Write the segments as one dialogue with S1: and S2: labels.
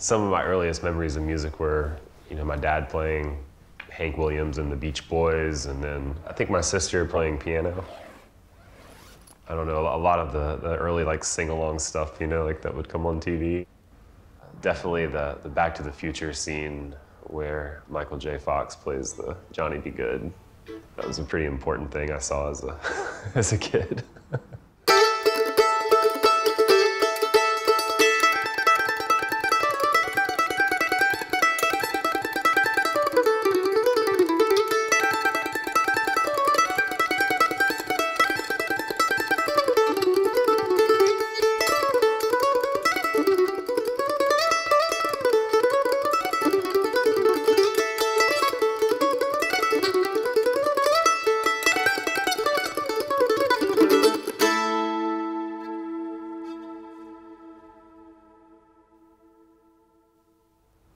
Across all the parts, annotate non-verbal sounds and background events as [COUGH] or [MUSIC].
S1: Some of my earliest memories of music were, you know, my dad playing Hank Williams and the Beach Boys, and then I think my sister playing piano. I don't know, a lot of the, the early like sing-along stuff, you know, like that would come on TV. Definitely the, the Back to the Future scene where Michael J. Fox plays the Johnny B. Goode. That was a pretty important thing I saw as a, [LAUGHS] as a kid. [LAUGHS]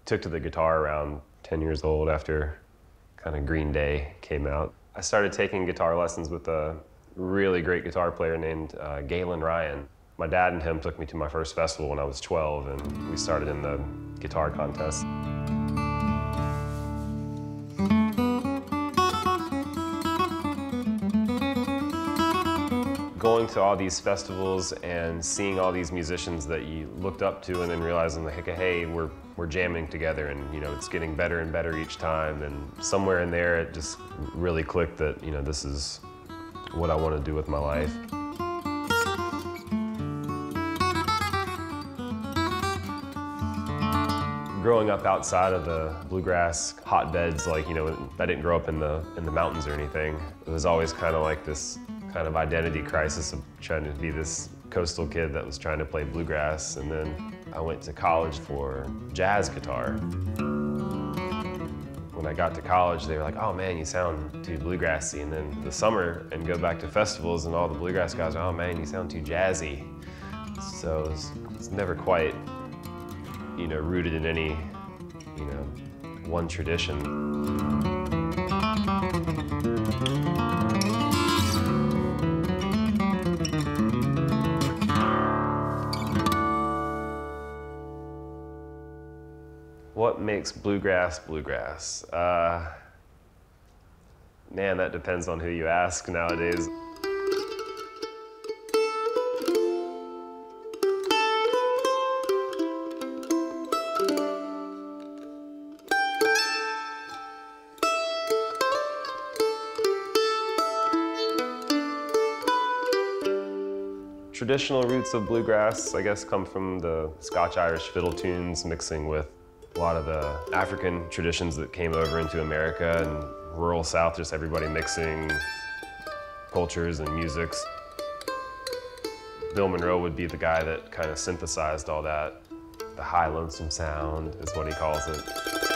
S1: took to the guitar around 10 years old after kind of Green Day came out. I started taking guitar lessons with a really great guitar player named uh, Galen Ryan. My dad and him took me to my first festival when I was 12 and we started in the guitar contest. Going to all these festivals and seeing all these musicians that you looked up to and then realizing like, hey, we're, we're jamming together and you know, it's getting better and better each time. And somewhere in there, it just really clicked that, you know, this is what I want to do with my life. growing up outside of the bluegrass hotbeds, like, you know, I didn't grow up in the, in the mountains or anything. It was always kind of like this kind of identity crisis of trying to be this coastal kid that was trying to play bluegrass. And then I went to college for jazz guitar. When I got to college, they were like, oh man, you sound too bluegrassy. And then the summer and go back to festivals and all the bluegrass guys are, oh man, you sound too jazzy. So it's, it's never quite, you know, rooted in any, you know, one tradition. Makes bluegrass bluegrass? Uh, man, that depends on who you ask nowadays. Traditional roots of bluegrass, I guess, come from the Scotch-Irish fiddle tunes mixing with a lot of the African traditions that came over into America and rural South, just everybody mixing cultures and musics. Bill Monroe would be the guy that kind of synthesized all that. The high lonesome sound is what he calls it.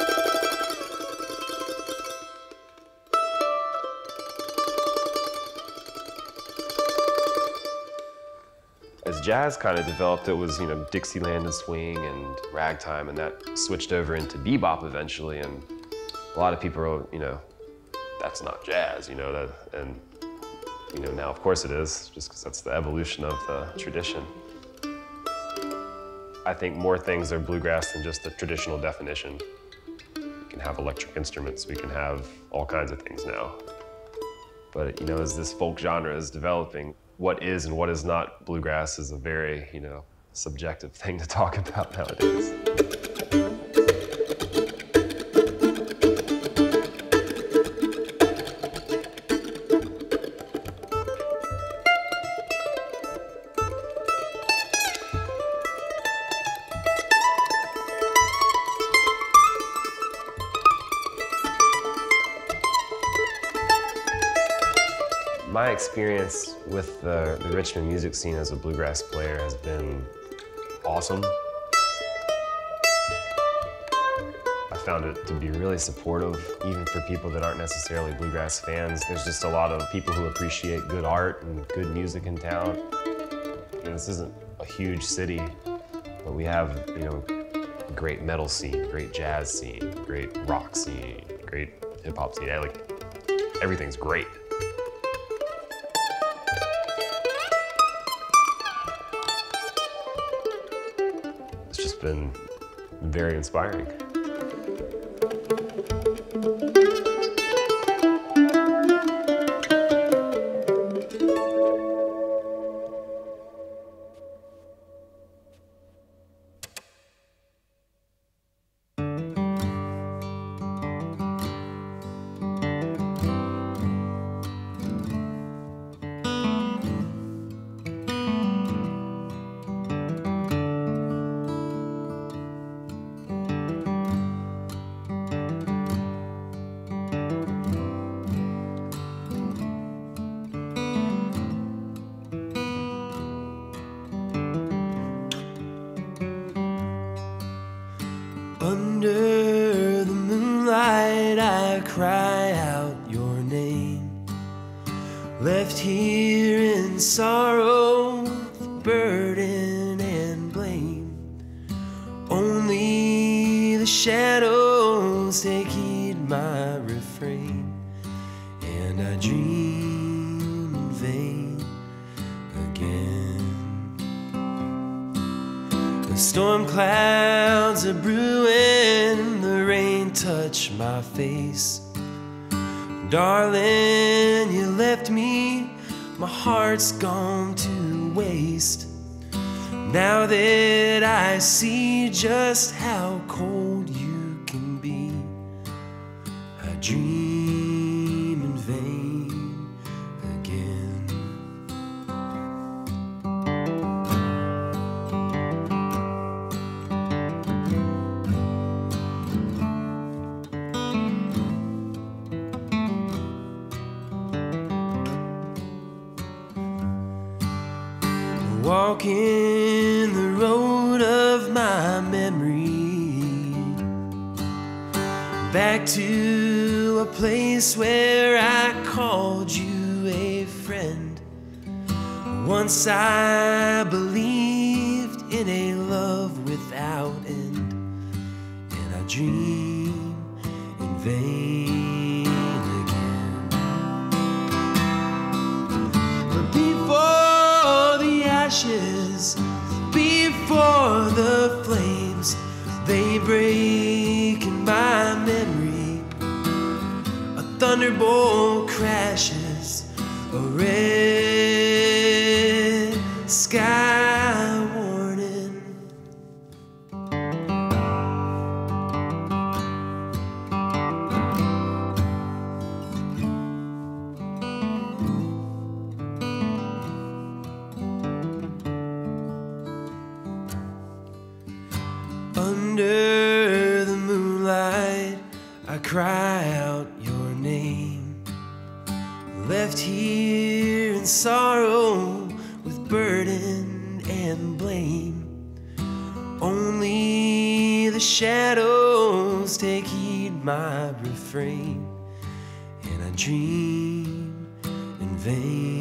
S1: Jazz kind of developed, it was, you know, Dixieland and swing and ragtime, and that switched over into bebop eventually. And a lot of people are, you know, that's not jazz, you know, that, and, you know, now of course it is, just because that's the evolution of the tradition. I think more things are bluegrass than just the traditional definition. We can have electric instruments, we can have all kinds of things now. But, you know, as this folk genre is developing, what is and what is not bluegrass is a very, you know, subjective [LAUGHS] thing to talk about nowadays. My experience with the, the, Richmond music scene as a bluegrass player has been awesome. I found it to be really supportive, even for people that aren't necessarily bluegrass fans. There's just a lot of people who appreciate good art and good music in town. And this isn't a huge city, but we have, you know, great metal scene, great jazz scene, great rock scene, great hip hop scene. Like, everything's great. Been very inspiring.
S2: Out your name. Left here in sorrow, with burden and blame. Only the shadows take heed my refrain, and I dream in vain again. The storm clouds are brewing, the rain touch my face. Darling, you left me, my heart's gone to waste. Now that I see just how cold you can be, I dream Walking the road of my memory. Back to a place where I called you a friend. Once I believed in a love without end And I dream in vain ashes, before the flames, they break in my memory. A thunderbolt crashes, a red Left here in sorrow with burden and blame. Only the shadows take heed my refrain, and I dream in vain